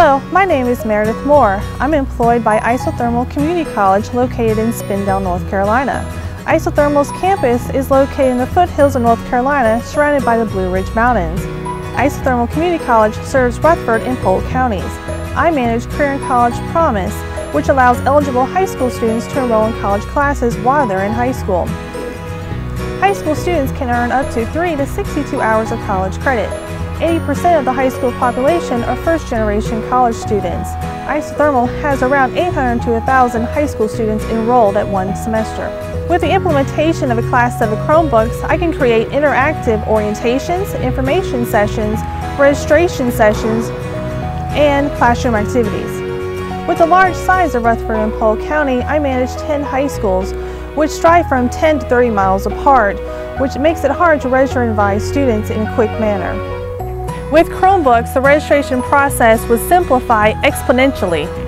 Hello, my name is Meredith Moore. I'm employed by Isothermal Community College located in Spindale, North Carolina. Isothermal's campus is located in the foothills of North Carolina surrounded by the Blue Ridge Mountains. Isothermal Community College serves Rutherford and Polk counties. I manage Career and College Promise, which allows eligible high school students to enroll in college classes while they're in high school. High school students can earn up to 3 to 62 hours of college credit. 80% of the high school population are first-generation college students. Isothermal has around 800 to 1,000 high school students enrolled at one semester. With the implementation of a Class of Chromebooks, I can create interactive orientations, information sessions, registration sessions, and classroom activities. With the large size of Rutherford and Polk County, I manage 10 high schools, which stray from 10 to 30 miles apart, which makes it hard to register and advise students in a quick manner. With Chromebooks, the registration process was simplified exponentially